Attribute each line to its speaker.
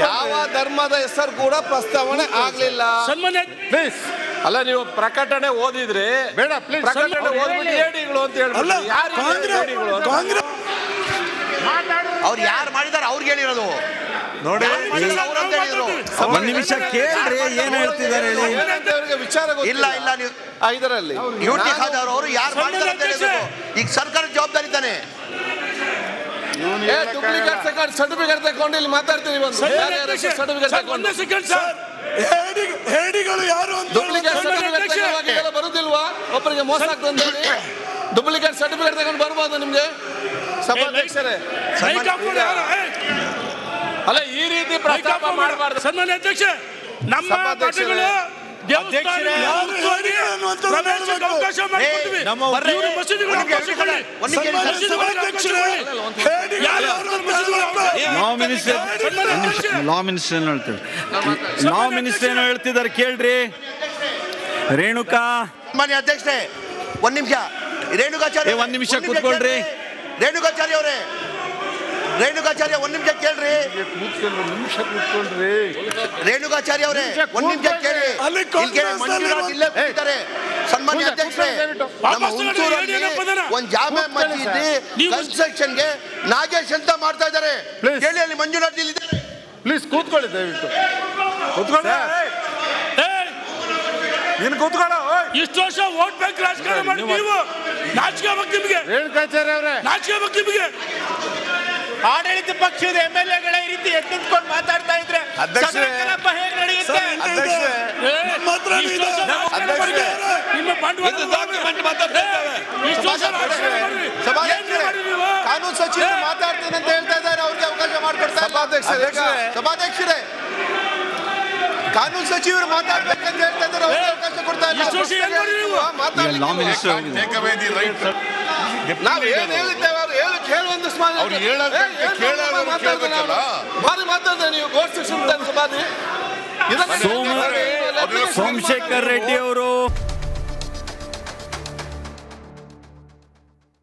Speaker 1: ಯಾವ ಧರ್ಮದ ಹೆಸರು ಕೂಡ ಪ್ರಸ್ತಾವನೆ ಆಗ್ಲಿಲ್ಲ.
Speaker 2: ಸನ್ಮಾನ್ಯ
Speaker 3: ಪ್ಲೀಸ್
Speaker 1: ಅಲ್ಲ ನೀವು ಪ್ರಕಟಣೆ ಓದಿದ್ರಿ
Speaker 3: ಬೇಡ ಪ್ಲೀಸ್
Speaker 1: ಪ್ರಕಟಣೆ ಓದ್ಬಿಟ್ಟು ಏಡಿಗಳು ಅಂತ
Speaker 4: ಹೇಳಿ
Speaker 1: ಹೇಳ್ಬಿಟ್ಟು ಯಾರು ಏಡಿಗಳು
Speaker 4: ಕಾಂಗ್ರೆಸ್
Speaker 5: ಅವ್ರು ಯಾರು ಮಾಡಿದಾರೆ ಅವ್ರಿಗೆ ಹೇಳಿರೋದು.
Speaker 3: ನೋಡಿ
Speaker 5: ಯಾರು ಅವ್ರು ಅಂತ ಹೇಳಿದ್ರು.
Speaker 6: ಒಂದ್ ನಿಮಿಷ ಕೇಳ್ರಿ ಏನ್ ಹೇಳ್ತಿದ್ದಾರೆ ಹೇಳಿ.
Speaker 1: ವಿಚಾರ
Speaker 5: ಇಲ್ಲ
Speaker 1: ಗೊತ್ತಿಲ್ಲ.
Speaker 5: ಇಲ್ಲ ನೀವು
Speaker 1: ಇದರಲ್ಲಿ
Speaker 5: ಯುಟಿ
Speaker 1: ನಾನು-
Speaker 5: ಖಾದರ್ ಅವರು ಯಾರು ಮಾಡಿದಾರೆ ಅಂತ ಹೇಳಿದ್ರು. ಈಗ ಸರ್ಕಾರ ಜವಾಬ್ದಾರಿ ತಾನೆ?
Speaker 1: ಏ ಡೂಪ್ಲಿಕೇಟ್ ಸೆಕೆಂಡ್ ಸರ್ಟಿಫಿಕೇಟ್ ತಗೊಂಡು ಇಲ್ಲಿ ಮಾತಾಡ್ತೀವಿ
Speaker 2: ಅಧ್ಯಕ್ಷ,
Speaker 1: ಸರ್ಟಿಫಿಕೇಟ್
Speaker 2: ಸರ್,
Speaker 1: ತಗೊಂಡು?
Speaker 2: ಒಂದೇ ಸೆಕೆಂಡ್ ಸರ್
Speaker 4: ಹೇಡಿ ಹೇಡಿಗಳು ಯಾರು ಅಂತ
Speaker 1: ಡೂಪ್ಲಿಕೇಟ್ ಸರ್ಟಿಫಿಕೇಟ್ ಬರುದಿಲ್ವಾ? ಒಬ್ಬರಿಗೆ ಮೋಸ ಆಗ್ತದೆ ಡೂಪ್ಲಿಕೇಟ್ ಸರ್ಟಿಫಿಕೇಟ್ ತಗೊಂಡು ಬರ್ಬೋದು ನಿಮ್ಗೆ? ಸಭಾಧ್ಯಕ್ಷರೇ. ಅಲ್ಲ ಈ ರೀತಿ ಪ್ರಸ್ತಾಪ ಮಾಡಬಾರ್ದು.
Speaker 2: ಸನ್ಮಾನ್ಯ ಅಧ್ಯಕ್ಷ ನಮ್ಮ
Speaker 1: ಸಭಾಧ್ಯಕ್ಷರೇ.
Speaker 6: ಲಾ ಮಿನಿಸ್ಟರ್ ಲಾ ಮಿನಿಸ್ಟರ್ ಏನು ಹೇಳ್ತೀವಿ ಲಾ ಮಿನಿಸ್ಟರ್ ಏನೋ ಹೇಳ್ತಿದ್ದಾರೆ ಕೇಳ್ರಿ. ರೇಣುಕಾ.
Speaker 5: ಮಾನ್ಯ ಅಧ್ಯಕ್ಷರೇ ಒಂದ್ ನಿಮಿಷ. ರೇಣುಕಾಚಾರ್ಯ
Speaker 6: ಏ, ಒಂದ್ ನಿಮಿಷ ಕೂತ್ಕೊಳ್ರಿ.
Speaker 5: ರೇಣುಕಾಚಾರ್ಯ ಅವರೇ ರೇಣುಕಾಚಾರ್ಯ ಒಂದ್ ನಿಮಿಷ ಕೇಳ್ರಿ.
Speaker 3: ನಿಮಿಷ ಕೂತ್ಕೊಂಡ್ರಿ
Speaker 5: ರೇಣುಕಾಚಾರ್ಯ ಅವರೇ ಒಂದ್ ನಿಮಿಷ ಕೇಳಿ.
Speaker 4: ಅಲ್ಲಿ
Speaker 5: ಇಲ್ಲಿ ಕೇಳಿ,
Speaker 4: ಕಾಂಗ್ರೆಸ್
Speaker 5: ಮಂಜುನಾಥ್ ಇಲ್ಲೇ ಕೂತಿದ್ದಾರೆ. ಸನ್ಮಾನ್ಯ
Speaker 3: ಕೂತ್ಕೊಳ್ಳಿ,
Speaker 5: ಅಧ್ಯಕ್ಷರೇ
Speaker 3: ದಯವಿಟ್ಟು.
Speaker 5: ನಮ್ಮ
Speaker 2: ವಾಪಸ್ ತಗೊಳ್ಳಿ,
Speaker 5: ಹುಣಸೂರಲ್ಲಿ
Speaker 2: ಏನೇನೋ ಪದನ.
Speaker 5: ಒಂದ್ ಜಾಮೆ ಮಸೀದಿ
Speaker 2: ನೀವು-
Speaker 5: ಕನ್ಸ್ಟ್ರಕ್ಷನ್ಗೆ ನಾಗೇಶ್ ಅಂತ ಮಾಡ್ತಾ ಇದ್ದಾರೆ?
Speaker 3: Please.
Speaker 5: ಕೇಳಿ ಅಲ್ಲಿ ಮಂಜುನಾಥ್ ಇಲ್ಲಿ ಇದ್ದಾರೆ.
Speaker 3: ಪ್ಲೀಸ್ ಕೂತ್ಕೊಳ್ಳಿ ದಯವಿಟ್ಟು. ಕೂತ್ಕೊಳ್ಳಿ.
Speaker 2: ಏಯ್,
Speaker 3: ನೀನು ಕೂತ್ಕೊಳ್ಳೋ.
Speaker 2: ಇಷ್ಟು ವರ್ಷ ವೋಟ್ ಬ್ಯಾಂಕ್ ರಾಜಕಾರಣ ಮಾಡಿ ನೀವು ನಾಚಿಕೆ ಬಗ್ಗೆ ನಿಮಗೆ.
Speaker 3: ರೇಣುಕಾಚಾರ್ಯ ಅವರೇ.
Speaker 2: ನಾಚಿಕೆ ಬಗ್ಗೆ ನಿಮಗೆ.
Speaker 7: ಆಡಳಿತ ಪಕ್ಷದ ಎಂ ಎಲ್ ಎಗಳ ಈ ರೀತಿ ಎತ್ತಿದ್ಕೊಂಡು ಮಾತಾಡ್ತಾ ಇದ್ರೆ?
Speaker 5: ಕಾನೂನು ಸಚಿವರು ಮಾತಾಡ್ತೀನಿ ಅಂತ ಹೇಳ್ತಾ ಇದ್ದಾರೆ ಅವ್ರಿಗೆ ಅವಕಾಶ ಮಾಡ್ಕೊಡ್ತಾರೆ.
Speaker 1: ಸಭಾಧ್ಯಕ್ಷರೇ,
Speaker 5: ಅಧ್ಯಕ್ಷರೇ. ಕಾನೂನು ಸಚಿವರು ಮಾತಾಡ್ಬೇಕಂತ ಹೇಳ್ತಾ ಇದ್ದಾರೆ ಅವ್ರಿಗೆ ಅವಕಾಶ ಕೊಡ್ತಾ ಇಲ್ಲ.
Speaker 2: ನಾವು
Speaker 1: ಏನ್ ಹೇಳಿದ್ದೇವೆ ಅವ್ರು
Speaker 3: ಹೇಳೋದಕ್ಕೆ ಕೇಳೋರು ಕೇಳ್ಬೇಕಲ್ಲ?
Speaker 1: ಅವ್ರು? ಭಾರಿ ಮಾತಾಡ್ತಾರೆ ನೀವು ಗೋಷ್ಠಿ
Speaker 6: ಸೋಮಶೇಖರ್ ರೆಡ್ಡಿ ಅವರು